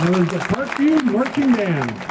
That was the Parkview Marching Band.